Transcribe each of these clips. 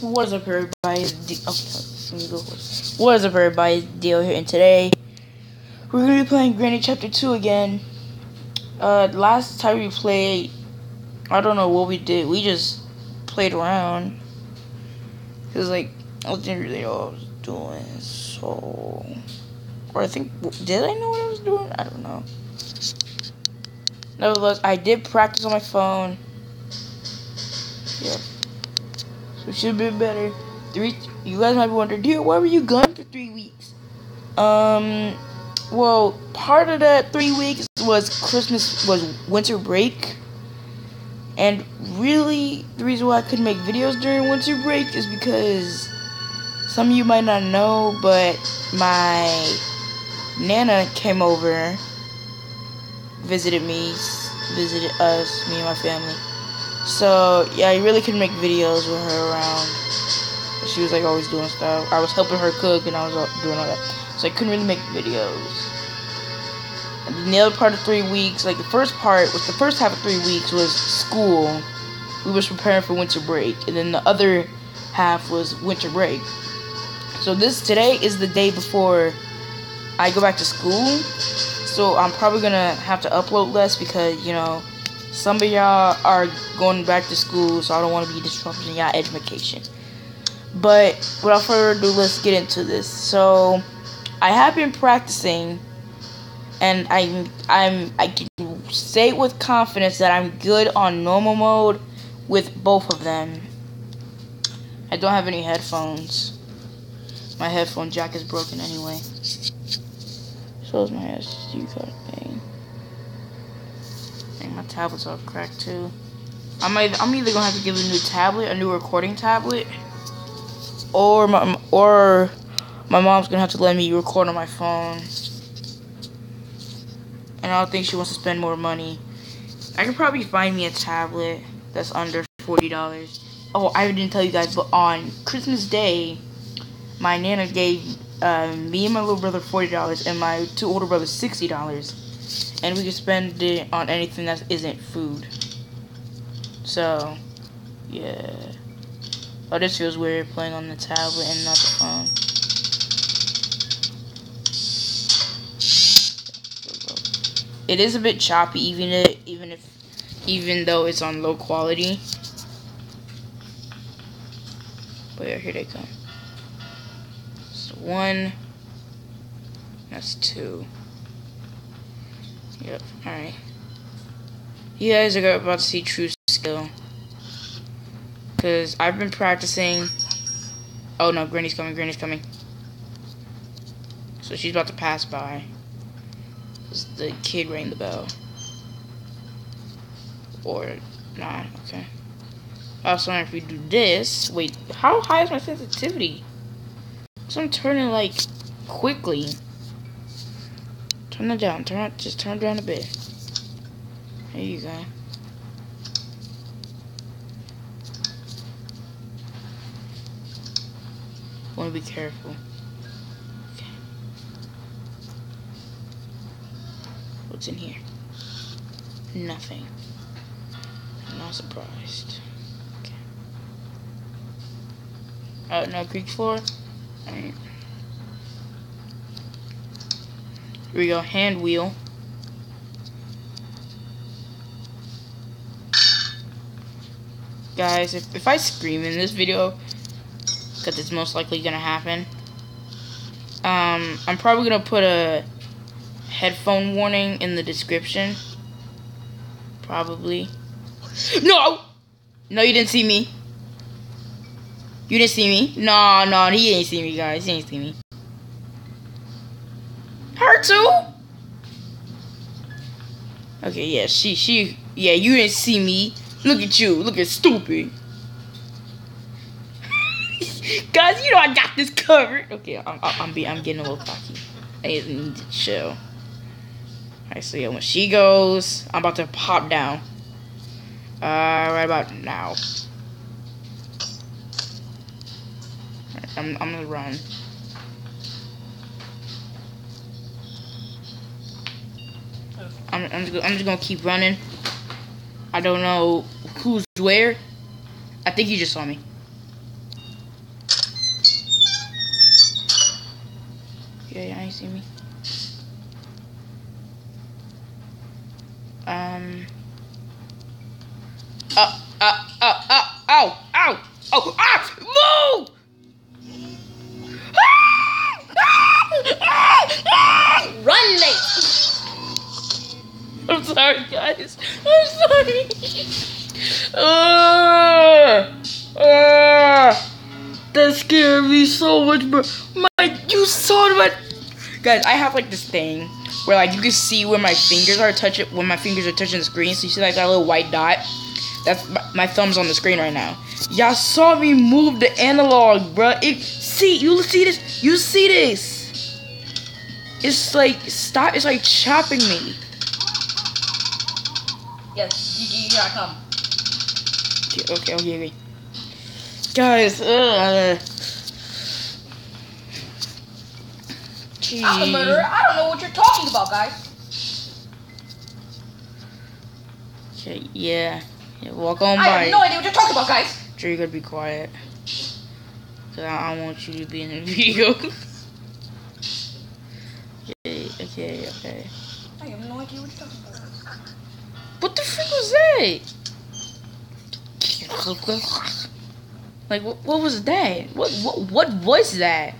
What is up, everybody? D- okay, let me go. What is up, everybody? Deal here, and today we're gonna be playing Granny Chapter Two again. Uh, last time we played, I don't know what we did. We just played around. Cause like I didn't really know what I was doing. So, or I think did I know what I was doing? I don't know. Nevertheless, I did practice on my phone. Yeah. It should be better. Three. You guys might be wondering, dude, where were you gone for three weeks? Um. Well, part of that three weeks was Christmas, was winter break. And really, the reason why I couldn't make videos during winter break is because some of you might not know, but my Nana came over, visited me, visited us, me and my family. So, yeah, I really couldn't make videos with her around. She was like always doing stuff. I was helping her cook and I was uh, doing all that. So I couldn't really make videos. And the other part of three weeks, like the first part, was the first half of three weeks was school. We was preparing for winter break. And then the other half was winter break. So this, today is the day before I go back to school. So I'm probably gonna have to upload less because, you know, some of y'all are going back to school, so I don't want to be disrupting y'all education. But without further ado, let's get into this. So I have been practicing, and I'm I'm I can say with confidence that I'm good on normal mode with both of them. I don't have any headphones. My headphone jack is broken anyway. So is my SD card thing. My tablet's all cracked too. I'm either, I'm either gonna have to give a new tablet, a new recording tablet, or my or my mom's gonna have to let me record on my phone. And I don't think she wants to spend more money. I could probably find me a tablet that's under forty dollars. Oh, I didn't tell you guys, but on Christmas Day, my nana gave uh, me and my little brother forty dollars, and my two older brothers sixty dollars, and we can spend it on anything that isn't food. So, yeah. Oh, this feels weird playing on the tablet and not the phone. It is a bit choppy, even if, even if, even though it's on low quality. But yeah, here they come. So one. That's two. Yep. All right. You guys are about to see true skill. Because I've been practicing. Oh no, Granny's coming, Granny's coming. So she's about to pass by. The kid rang the bell. Or not, okay. I was wondering if we do this. Wait, how high is my sensitivity? So I'm turning like quickly. Turn it down. Turn it. Just turn it down a bit. There you go. Want to be careful. Okay. What's in here? Nothing. I'm not surprised. Okay. Oh, no Greek floor? Alright. Here we go, hand wheel. Guys, if, if I scream in this video, because it's most likely going to happen, um, I'm probably going to put a headphone warning in the description. Probably. No! No, you didn't see me. You didn't see me? No, no, he ain't see me, guys. He ain't see me. Her too? Okay, yeah, she, she, yeah, you didn't see me. Look at you, looking stupid. guys, you know I got this covered. Okay, I'm, I'm, be, I'm getting a little cocky. I need to chill. See so when she goes, I'm about to pop down. Uh, right about now. I'm, I'm gonna run. I'm, I'm, just, I'm just gonna keep running. I don't know who's where. I think you just saw me. Yeah, yeah, I see me. Um. Uh. Sorry, guys. I'm sorry. Uh, uh, that scared me so much, bro. My, you saw my. Guys, I have like this thing where like you can see where my fingers are touching when my fingers are touching the screen. So you see like that little white dot. That's my, thumb's on the screen right now. Y'all saw me move the analog, bro. It see you see this. You see this. It's like stop. It's like chopping me. Yes, you, you, here I come. Okay, okay, okay, okay. Guys, uh. I'm a murderer. I don't know what you're talking about, guys. Okay, yeah. yeah walk on I by. have no idea what you're talking about, guys. Sure, you gotta be quiet. Cause I, I want you to be in the video. okay, okay, okay. I have no idea what you're talking about. What the frick was that? Like, what, what was that? What, what, what was that?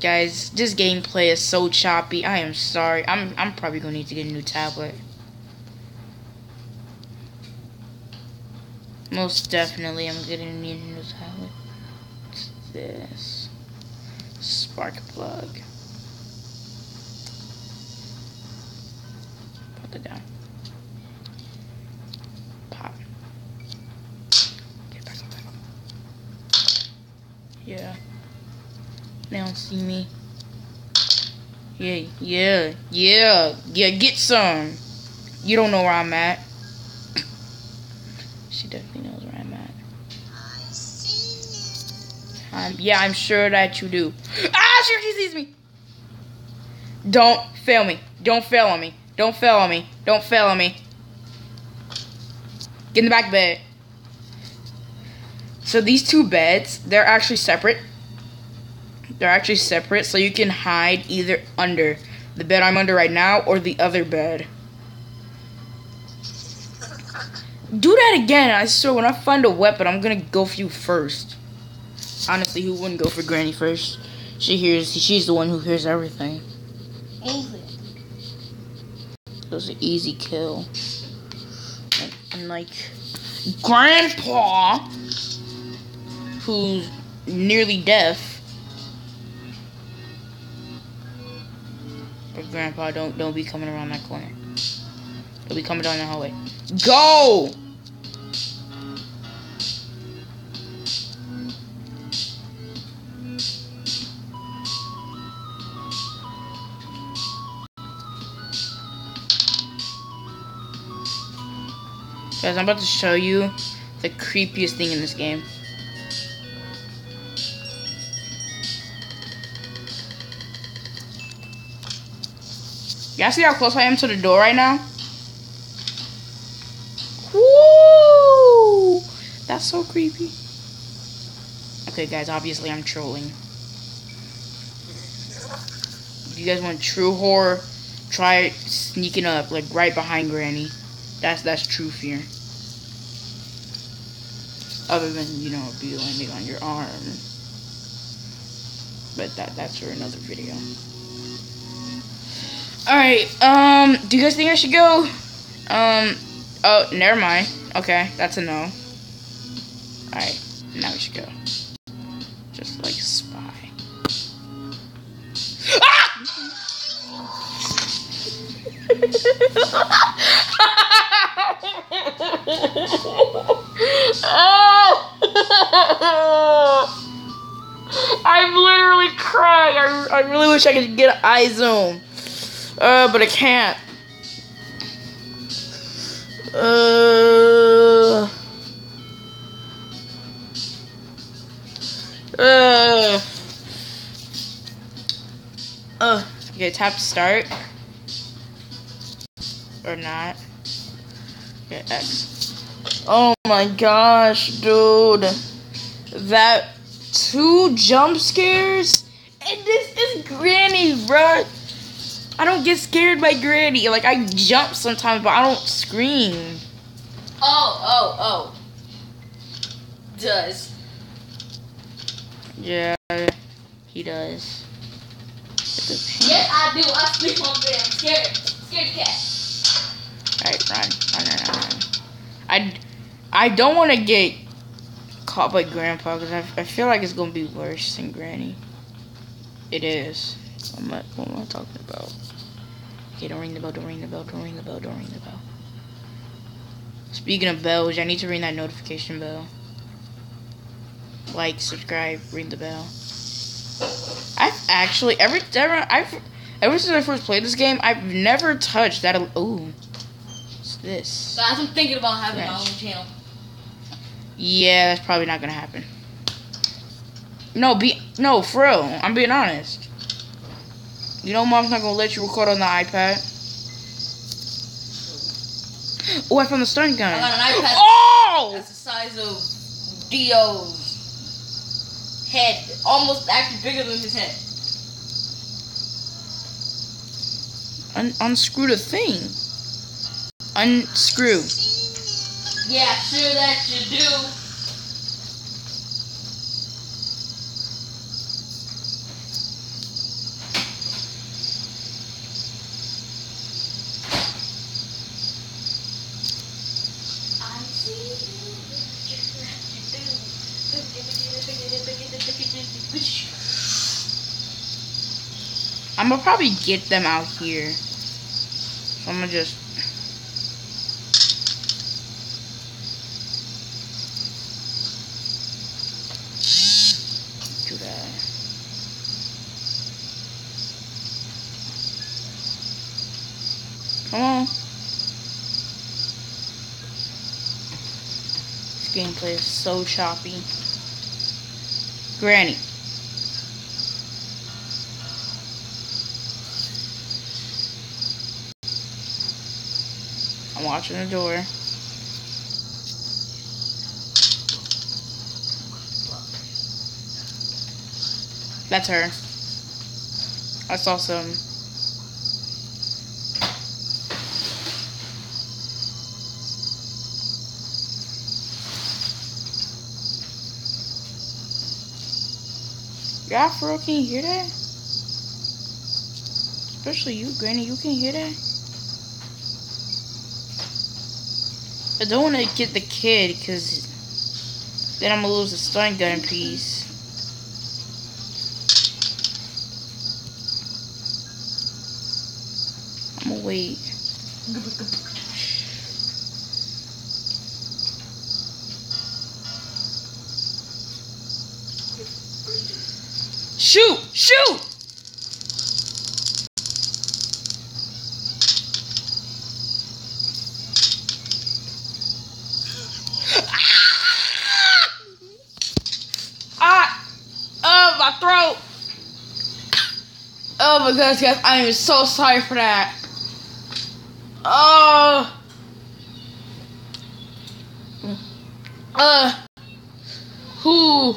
Guys, this gameplay is so choppy. I am sorry. I'm, I'm probably gonna need to get a new tablet. Most definitely, I'm gonna need a new tablet. What's this? Spark plug. Put it down. Pop. Get back back. Yeah. They don't see me. Yeah, yeah, yeah, yeah, get some. You don't know where I'm at. She definitely knows where I'm at. Um, yeah, I'm sure that you do. Ah, sure, she sees me. Don't fail me. Don't fail on me. Don't fail on me. Don't fail on me. Get in the back bed. So these two beds, they're actually separate. They're actually separate, so you can hide either under the bed I'm under right now or the other bed. Do that again. I swear, when I find a weapon, I'm gonna go for you first. Honestly, who wouldn't go for Granny first? She hears. She's the one who hears everything. Easy. It was an easy kill. And, and like, Grandpa, who's nearly deaf. But Grandpa, don't don't be coming around that corner. Don't be coming down the hallway. Go! Guys, I'm about to show you the creepiest thing in this game. Y'all see how close I am to the door right now? Woo! That's so creepy. Okay, guys, obviously I'm trolling. If you guys want true horror, try sneaking up, like, right behind Granny. That's that's true fear. Other than, you know, be landing on your arm. But that that's for another video. Alright, um, do you guys think I should go? Um, oh, never mind. Okay, that's a no. Alright, now we should go. Just like spy. oh! crying. I, I really wish I could get an eye zoom. Uh, but I can't. Uh. Uh. Uh. Okay, tap start. Or not. Okay, X. Oh my gosh, dude. That two jump scares And this is Granny, bruh. I don't get scared by Granny. Like I jump sometimes, but I don't scream. Oh, oh, oh. Does. Yeah, he does. Yes, I do. I sleep on bed. I'm scared. Scared cat. Alright, run, run, run, run, run. I, I don't want to get caught by Grandpa because I, I feel like it's gonna be worse than Granny. It is. What am I, what am I talking about? Okay, don't ring the bell, don't ring the bell, don't ring the bell, don't ring the bell. Speaking of bells, I need to ring that notification bell. Like, subscribe, ring the bell. I've actually every ever I've ever since I first played this game, I've never touched that. Ooh, what's this? Guys, I'm thinking about having my own channel. Yeah, that's probably not gonna happen. No, be no, for real. I'm being honest. You know, mom's not gonna let you record on the iPad. Oh, I found the stun gun. I got an iPad Oh! that's the size of Dio's head. Almost actually bigger than his head. Un- unscrew the thing. Unscrew. Yeah, sure that you do. I see you. I'm gonna probably get them out here. So I'm gonna just. Do that. Come on. This gameplay is so choppy. Granny. I'm watching the door. That's her. I saw some. Yeah, for real, can you hear that? Especially you, Granny, you can hear that? I don't want to get the kid because then I'm gonna lose the stun gun piece. I'm gonna wait. Shoot! Shoot! Ah! Oh, my throat! Oh my gosh, guys, I am so sorry for that. Oh. Uh. Who?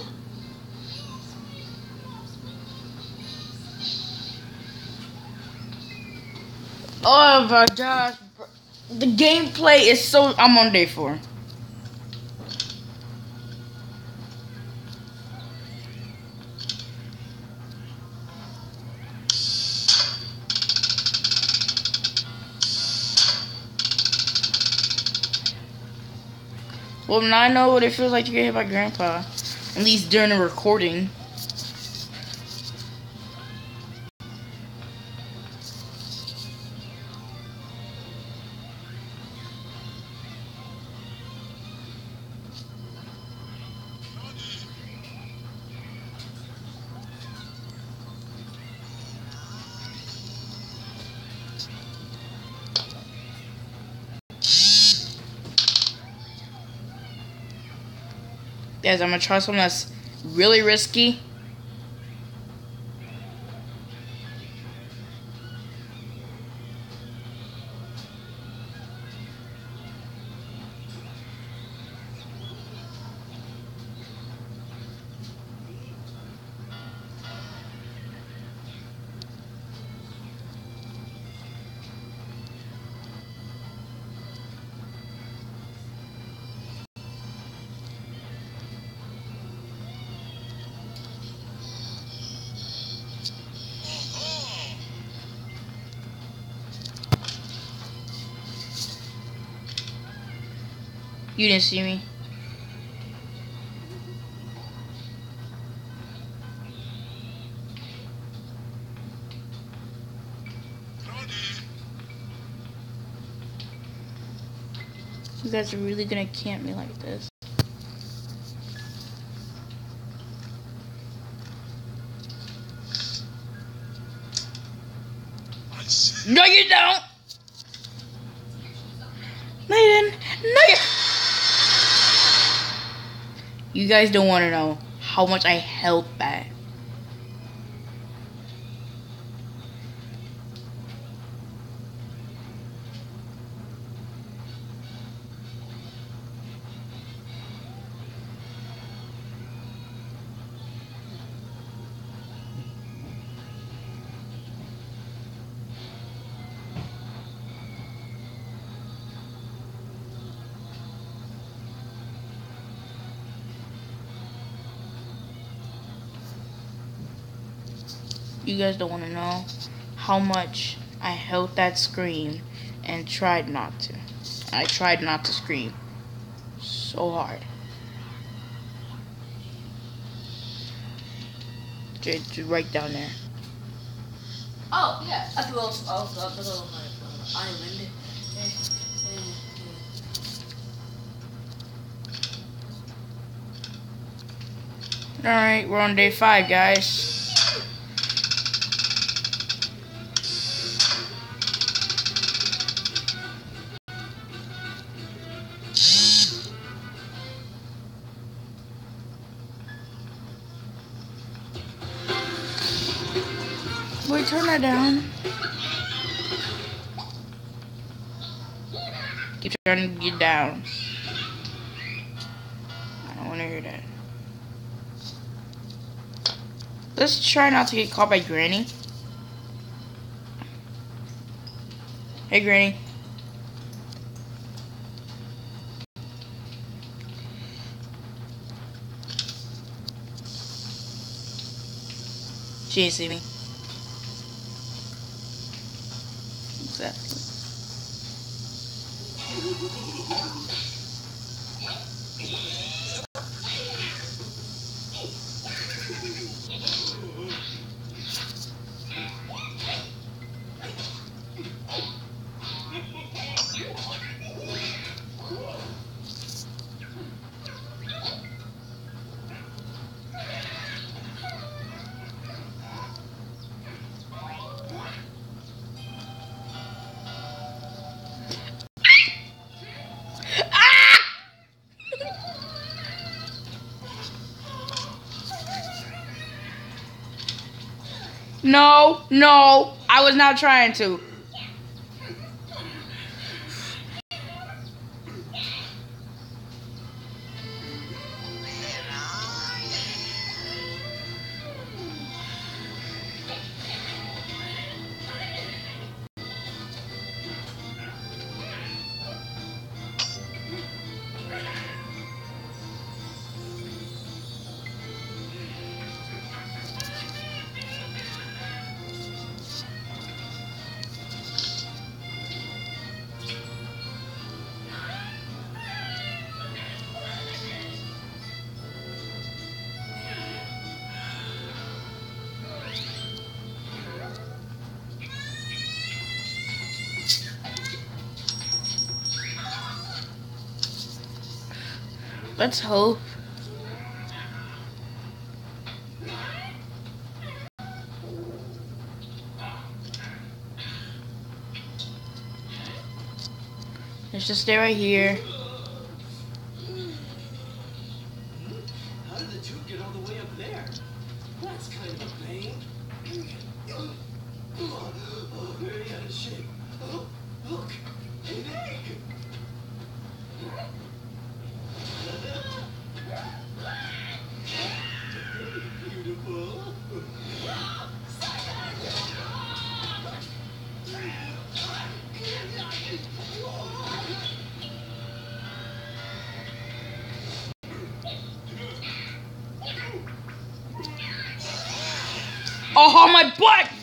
Oh my gosh. The gameplay is so. I'm on day four. Well, now I know what it feels like to get hit by Grandpa. At least during a recording. Guys, I'm gonna try something that's really risky. You didn't see me. You guys are really gonna camp me like this. No, you don't. No, you didn't. No, you. You guys don't want to know how much I held back. You guys don't want to know how much I held that scream and tried not to. I tried not to scream so hard. Just right down there. Oh, yeah. I feel also, also, also my island. Eh, eh, Alright, we're on day five, guys. Turn that down. Keep turning it down. I don't want to hear that. Let's try not to get caught by Granny. Hey, Granny. She didn't see me. Thank you. No, no, I was not trying to. Let's hope. Let's just stay right here. Oh, my butt!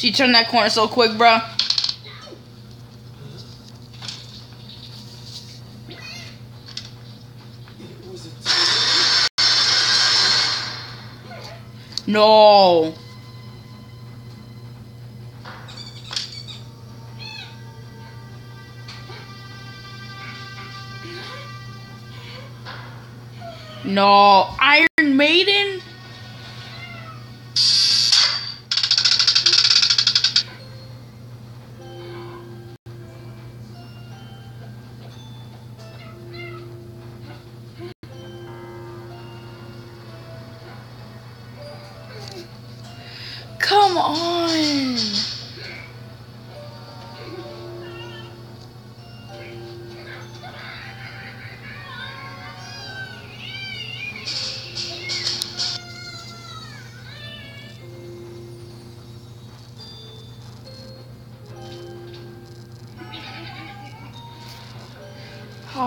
She turned that corner so quick, bro. No. No. Iron Maiden?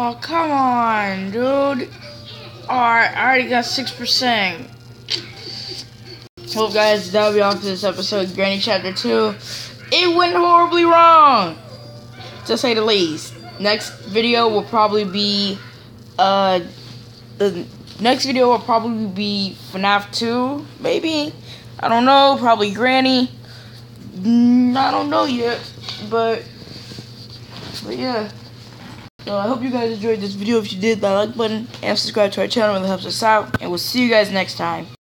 Oh, come on, dude. Alright, I already got 6%. Well, guys, that'll be all for this episode, Granny Chapter 2. It went horribly wrong, to say the least. Next video will probably be, uh, the next video will probably be FNAF 2, maybe? I don't know, probably Granny. Mm, I don't know yet, but, but yeah. So I hope you guys enjoyed this video. If you did, that like button and subscribe to our channel. It really helps us out. And we'll see you guys next time.